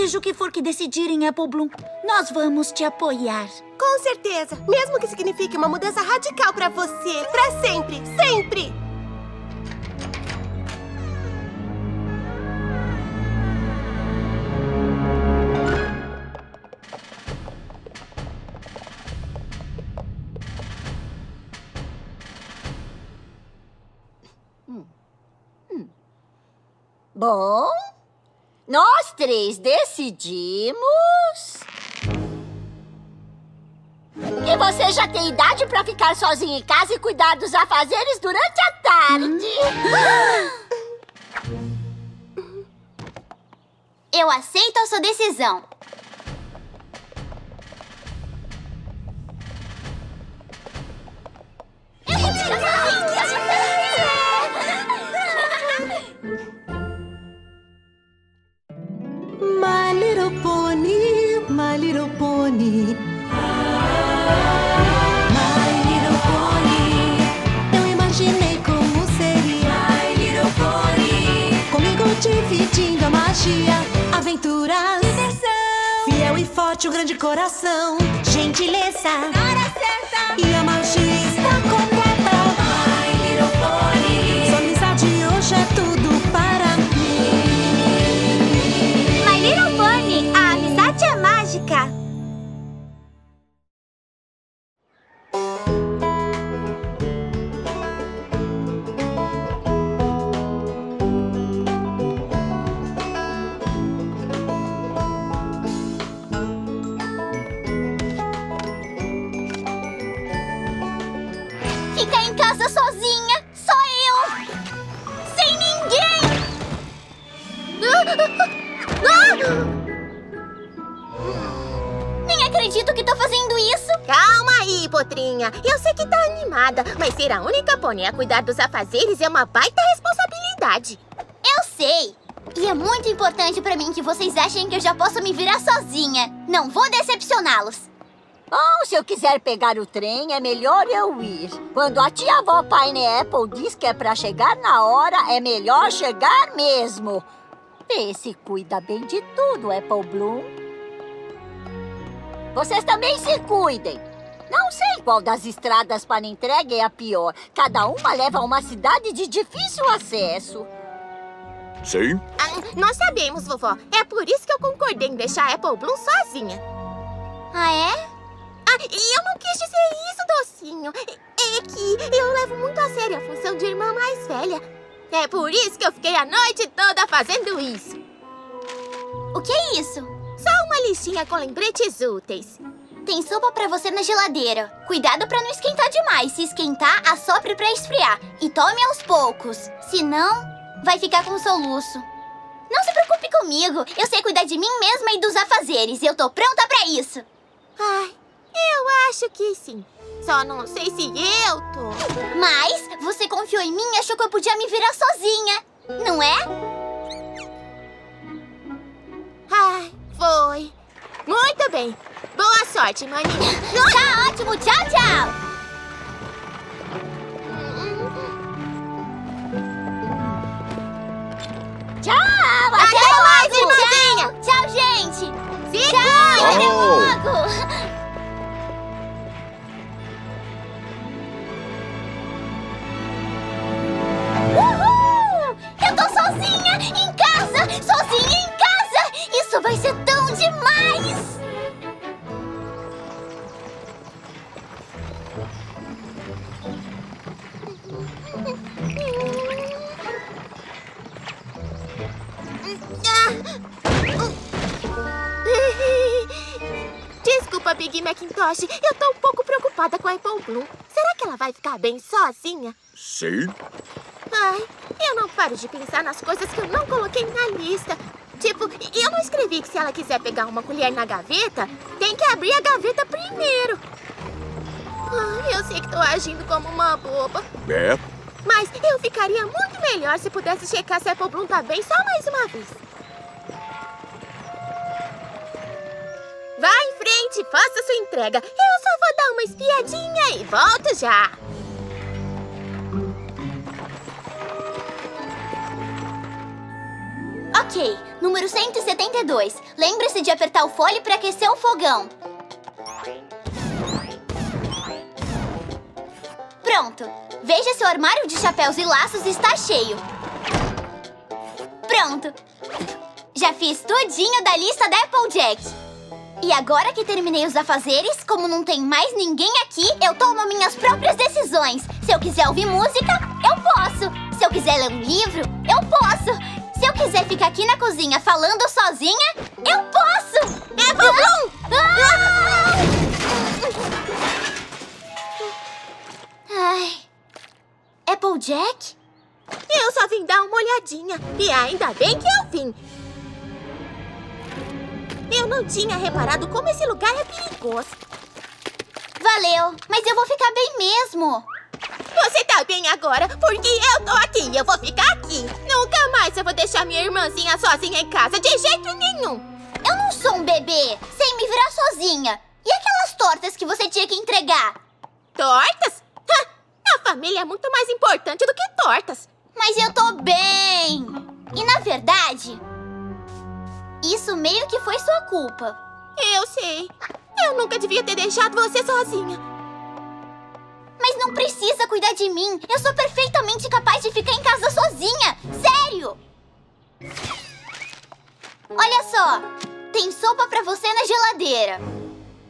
Seja o que for que decidirem, Apple Bloom, nós vamos te apoiar. Com certeza. Mesmo que signifique uma mudança radical pra você. Pra sempre. Sempre. Bom, nós três decidimos que você já tem idade pra ficar sozinha em casa e cuidar dos afazeres durante a tarde. Eu aceito a sua decisão. My little pony, my little pony. My little pony. Eu imaginei como seria. My little pony. Comigo dividindo a magia, aventuras, diversão. Fiel e forte, um grande coração. Gentileza. Hora certa. E a magia mas ser a única pônei a cuidar dos afazeres é uma baita responsabilidade. Eu sei. E é muito importante pra mim que vocês achem que eu já posso me virar sozinha. Não vou decepcioná-los. Bom, se eu quiser pegar o trem, é melhor eu ir. Quando a tia-avó Pineapple diz que é pra chegar na hora, é melhor chegar mesmo. Vê se cuida bem de tudo, Apple Bloom. Vocês também se cuidem. Não sei qual das estradas para entrega é a pior. Cada uma leva a uma cidade de difícil acesso. Sim? Ah, nós sabemos, vovó. É por isso que eu concordei em deixar a Apple Bloom sozinha. Ah, é? Ah, e eu não quis dizer isso, docinho. É que eu levo muito a sério a função de irmã mais velha. É por isso que eu fiquei a noite toda fazendo isso. O que é isso? Só uma listinha com lembretes úteis. Tem sopa pra você na geladeira. Cuidado pra não esquentar demais. Se esquentar, assopre pra esfriar. E tome aos poucos. Senão, vai ficar com soluço. Não se preocupe comigo. Eu sei cuidar de mim mesma e dos afazeres. Eu tô pronta pra isso. Ai, eu acho que sim. Só não sei se eu tô. Mas você confiou em mim e achou que eu podia me virar sozinha. Não é? Ai, foi. Muito bem. Boa sorte, maninha. Tá ótimo. Tchau, tchau. Bloom. Será que ela vai ficar bem sozinha? Sim? Ai, eu não paro de pensar nas coisas que eu não coloquei na lista. Tipo, eu não escrevi que se ela quiser pegar uma colher na gaveta, tem que abrir a gaveta primeiro. Ai, eu sei que tô agindo como uma boba. É? Mas eu ficaria muito melhor se pudesse checar se a Apple Bloom tá bem só mais uma vez. Vá em frente, faça sua entrega. Eu só vou dar uma espiadinha e volto já. Ok. Número 172. Lembre-se de apertar o fole para aquecer o fogão. Pronto. Veja se o armário de chapéus e laços está cheio. Pronto. Já fiz tudinho da lista da Applejack. E agora que terminei os afazeres, como não tem mais ninguém aqui, eu tomo minhas próprias decisões. Se eu quiser ouvir música, eu posso. Se eu quiser ler um livro, eu posso. Se eu quiser ficar aqui na cozinha falando sozinha, eu posso. É Blum! Ai. Applejack? Eu só vim dar uma olhadinha. E ainda bem que eu vim. Eu não tinha reparado como esse lugar é perigoso. Valeu, mas eu vou ficar bem mesmo. Você tá bem agora, porque eu tô aqui e eu vou ficar aqui. Nunca mais eu vou deixar minha irmãzinha sozinha em casa, de jeito nenhum. Eu não sou um bebê, sem me virar sozinha. E aquelas tortas que você tinha que entregar? Tortas? Ha, a família é muito mais importante do que tortas. Mas eu tô bem. E na verdade, isso meio que foi sua culpa. Eu sei. Eu nunca devia ter deixado você sozinha. Mas não precisa cuidar de mim. Eu sou perfeitamente capaz de ficar em casa sozinha. Sério! Olha só. Tem sopa pra você na geladeira.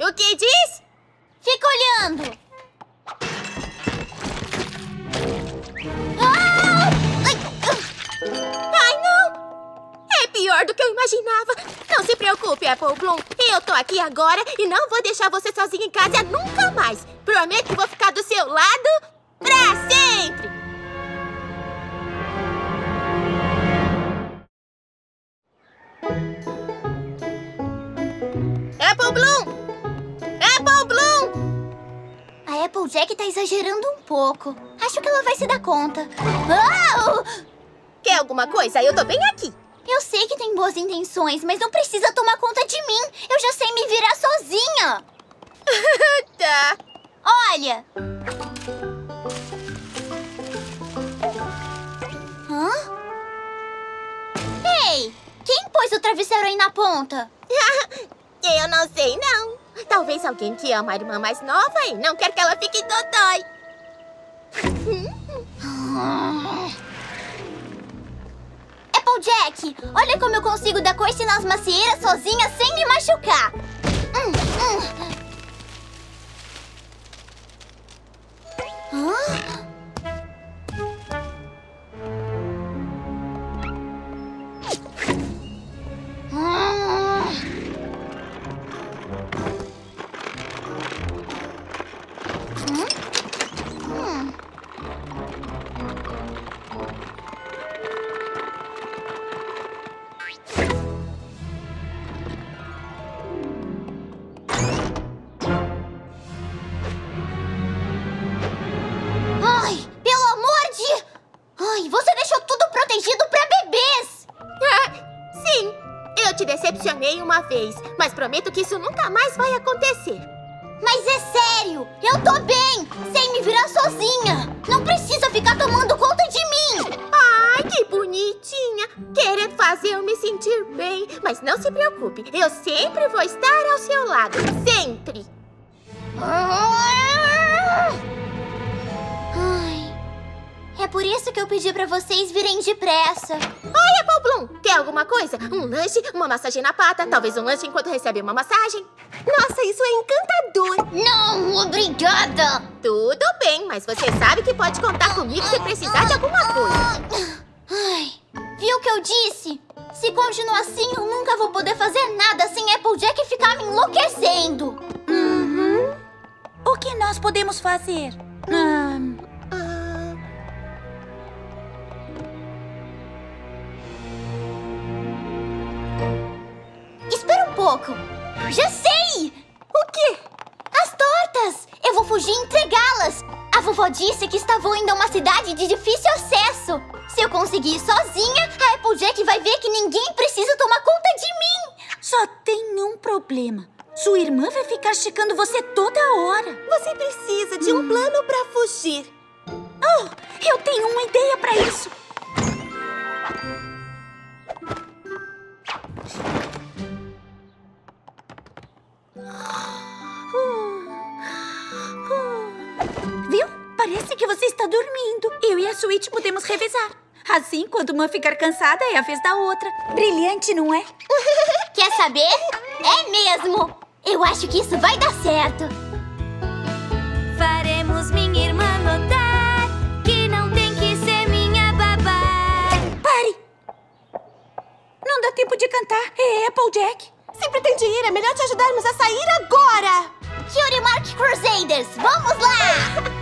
O que diz? Fica olhando. Ah! Ai! É pior do que eu imaginava. Não se preocupe, Apple Bloom. Eu tô aqui agora e não vou deixar você sozinha em casa nunca mais. Prometo que vou ficar do seu lado pra sempre. Apple Bloom! Apple Bloom! A Applejack tá exagerando um pouco. Acho que ela vai se dar conta. Quer alguma coisa? Eu tô bem aqui. Eu sei que tem boas intenções, mas não precisa tomar conta de mim. Eu já sei me virar sozinha. tá. Olha. Hã? Ei, quem pôs o travesseiro aí na ponta? Eu não sei, não. Talvez alguém que ama a irmã mais nova e não quer que ela fique dodói. Applejack, olha como eu consigo dar coice nas macieiras sozinha sem me machucar. Hum, hum. Hã? Uma vez, mas prometo que isso nunca mais vai acontecer. Mas é sério, eu tô bem, sem me virar sozinha. Não precisa ficar tomando conta de mim. Ai, que bonitinha! Querendo fazer eu me sentir bem. Mas não se preocupe, eu sempre vou estar ao seu lado. Sempre! Ai, é por isso que eu pedi pra vocês virem depressa. Apple Bloom! Quer alguma coisa? Um lanche, uma massagem na pata, talvez um lanche enquanto recebe uma massagem? Nossa, isso é encantador! Não, obrigada. Tudo bem, mas você sabe que pode contar comigo se precisar de alguma coisa. Ai, viu o que eu disse? Se continuar assim, eu nunca vou poder fazer nada sem Applejack ficar me enlouquecendo. O que nós podemos fazer? Ah, Já sei! o quê? As tortas! Eu vou fugir e entregá-las! A vovó disse que estava indo a uma cidade de difícil acesso. Se eu conseguir ir sozinha, a Applejack vai ver que ninguém precisa tomar conta de mim. só tem um problema. Sua irmã vai ficar checando você toda hora. Você precisa de um plano pra fugir. Oh, eu tenho uma ideia pra isso. Viu? Parece que você está dormindo. Eu e a Sweet podemos revezar. Assim, quando uma ficar cansada, é a vez da outra. Brilhante, não é? Quer saber? É mesmo! Eu acho que isso vai dar certo. Faremos minha irmã notar que não tem que ser minha babá. Pare! Não dá tempo de cantar. É Applejack. Se pretende ir, é melhor te ajudarmos a sair agora! Cutie Mark Crusaders, vamos lá!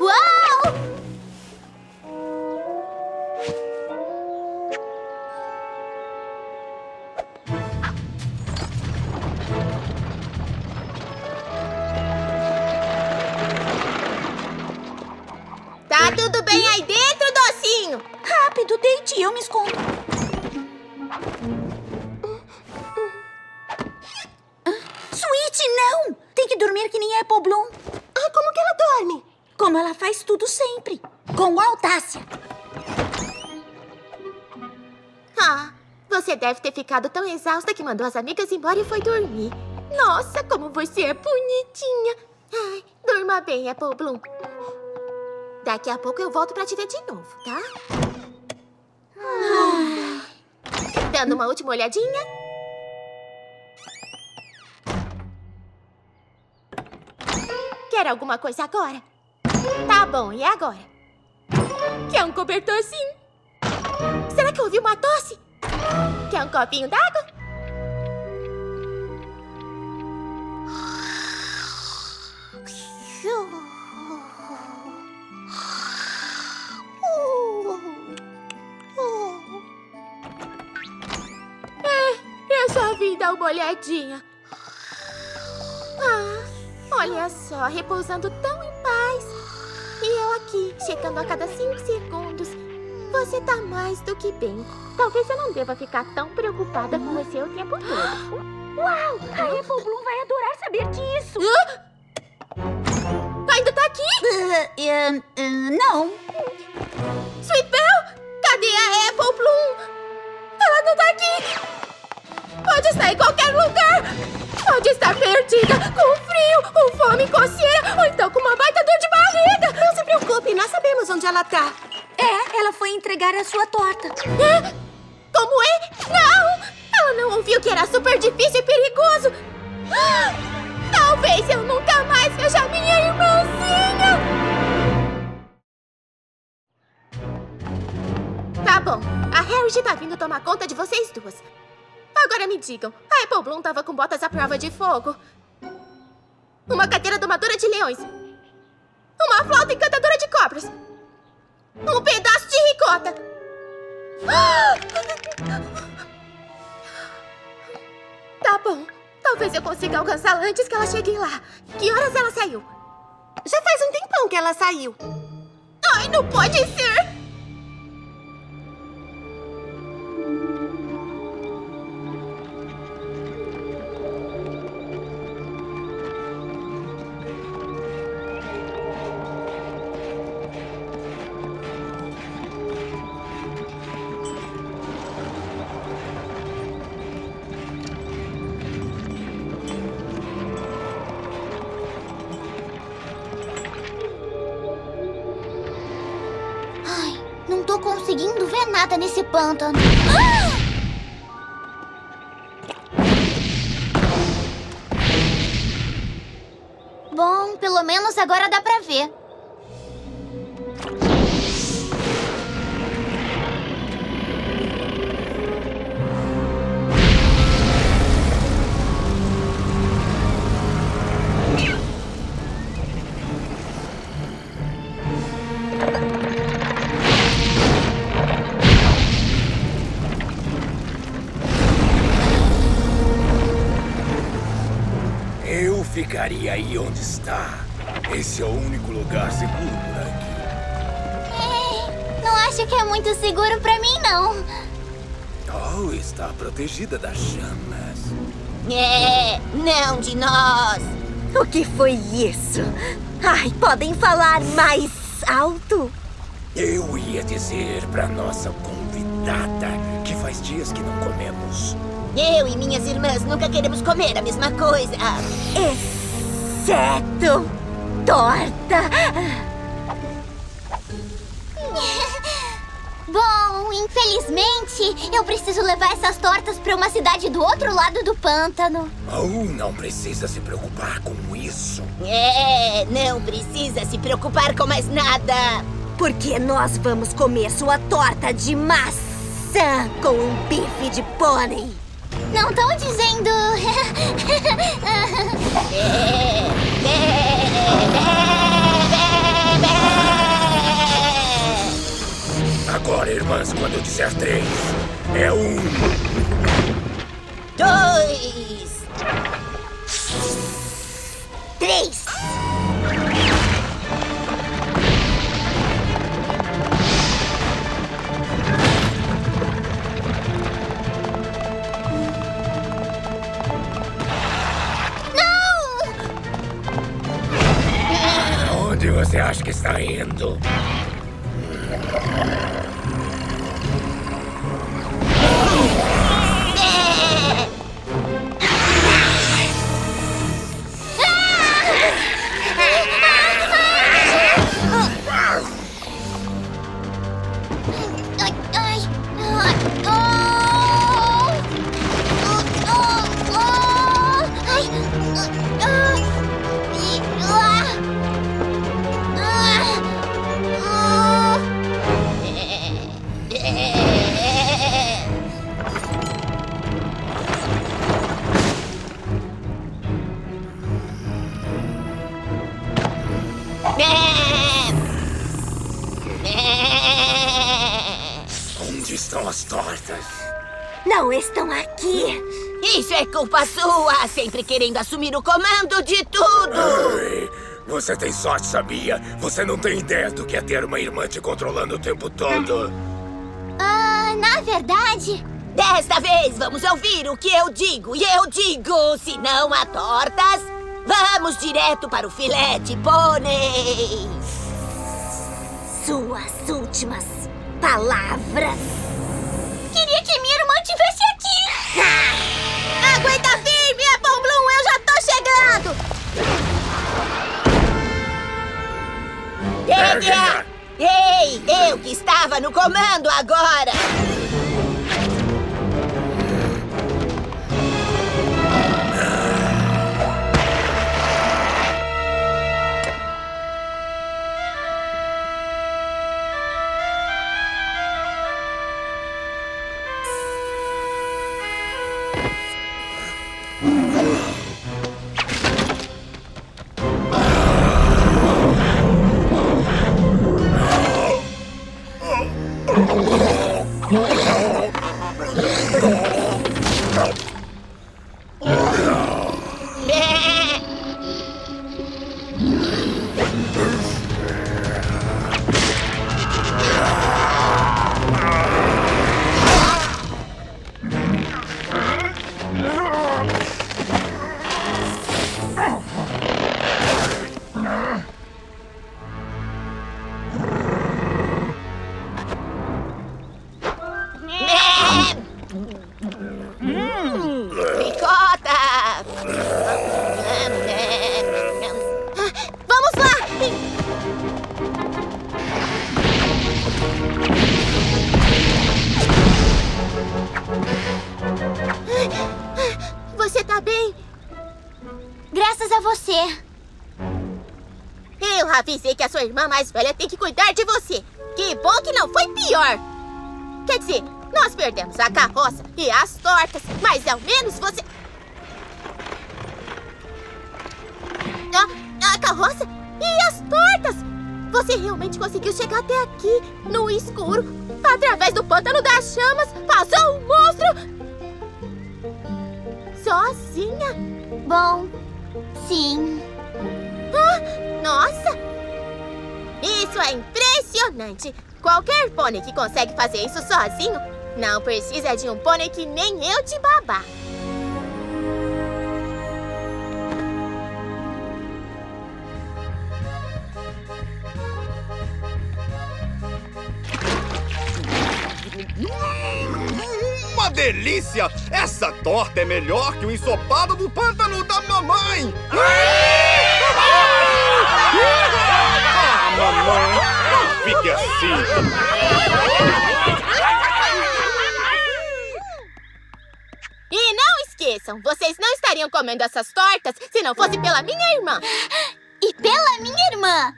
Uau! Tá tudo bem aí dentro, docinho? Rápido, deite e eu me escondo. Ah, Sweet, não! Tem que dormir que nem Apple Bloom. Ah, como que ela dorme? Como ela faz tudo sempre. Com audácia. Ah, você deve ter ficado tão exausta que mandou as amigas embora e foi dormir. Nossa, como você é bonitinha. Ai, durma bem, Apple Bloom. Daqui a pouco eu volto pra te ver de novo, tá? Dando uma última olhadinha. Quer alguma coisa agora? Tá bom, e agora? Quer um cobertorzinho? Será que eu ouvi uma tosse? Quer um copinho d'água? Olhadinha. Ah, olha só, repousando tão em paz. E eu aqui, checando a cada cinco segundos. Você tá mais do que bem. Talvez eu não deva ficar tão preocupada com você o tempo todo. Uau! A Apple Bloom vai adorar saber disso. Ainda tá aqui? Ah, ah, ah, não. Estar perdida, com frio, com fome, coceira, ou então com uma baita dor de barriga! Não se preocupe, nós sabemos onde ela tá. É, ela foi entregar a sua torta. Como é? Não! Ela não ouviu que era super difícil e perigoso! Ah! Talvez eu nunca mais veja minha irmãzinha! Tá bom, a Harry tá vindo tomar conta de vocês duas. Digam, a Apple Bloom tava com botas à prova de fogo, uma cadeira domadora de leões, uma flauta encantadora de cobras, um pedaço de ricota. Ah! Tá bom, talvez eu consiga alcançá-la antes que ela chegue lá. Que horas ela saiu? Já faz um tempão que ela saiu. Ai, não pode ser! Conseguindo ver nada nesse pântano. Bom, pelo menos agora dá pra ver. Ficaria aí onde está. Esse é o único lugar seguro por aqui. É, não acho que é muito seguro pra mim, não. Oh, está protegida das chamas. É, não de nós. O que foi isso? Ai, podem falar mais alto? Eu ia dizer para nossa convidada que faz dias que não comemos. Eu e minhas irmãs nunca queremos comer a mesma coisa. Exceto torta. Bom, infelizmente, eu preciso levar essas tortas para uma cidade do outro lado do pântano. Oh, não precisa se preocupar com isso. É, não precisa se preocupar com mais nada. Porque nós vamos comer sua torta de maçã com um bife de pônei. Não estão dizendo. Agora, irmãs, quando eu disser três, é um. Dois. Culpa sua, sempre querendo assumir o comando de tudo. Ei, você tem sorte, sabia? Você não tem ideia do que é ter uma irmã te controlando o tempo todo. Ah, na verdade, Desta vez vamos ouvir o que eu digo. E eu digo, se não há tortas, vamos direto para o filete pônei. Suas últimas palavras. queria que minha irmã estivesse aqui. Aguenta firme, Apple Bloom, eu já tô chegando! Ei, eu que estava no comando agora! Avisei que a sua irmã mais velha tem que cuidar de você. Que bom que não foi pior. Quer dizer, nós perdemos a carroça e as tortas, mas ao menos você. A, a carroça e as tortas! Você realmente conseguiu chegar até aqui, no escuro, através do pântano das chamas, passou um monstro! Sozinha? Bom, sim. Ah, nossa! Isso é impressionante! Qualquer pônei que consegue fazer isso sozinho não precisa de um pônei que nem eu te babar. Uma delícia! Essa torta é melhor que o ensopado do pântano da mamãe! Mamãe! Não fique assim! E não esqueçam, vocês não estariam comendo essas tortas se não fosse pela minha irmã. E pela minha irmã.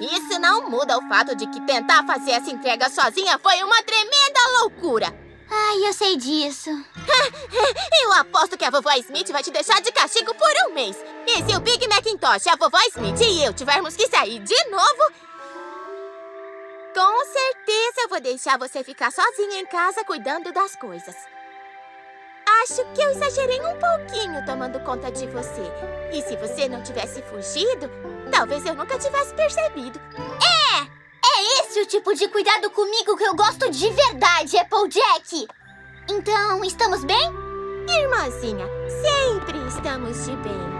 Isso não muda o fato de que tentar fazer essa entrega sozinha foi uma tremenda loucura. Ai, eu sei disso. Eu aposto que a vovó Smith vai te deixar de castigo por um mês. E se o Big Macintosh, a vovó Smith e eu tivermos que sair de novo... Com certeza eu vou deixar você ficar sozinha em casa cuidando das coisas. Acho que eu exagerei um pouquinho tomando conta de você. E se você não tivesse fugido, talvez eu nunca tivesse percebido. É! É esse o tipo de cuidado comigo que eu gosto de verdade, Applejack! Então, estamos bem? Irmãzinha, sempre estamos de bem.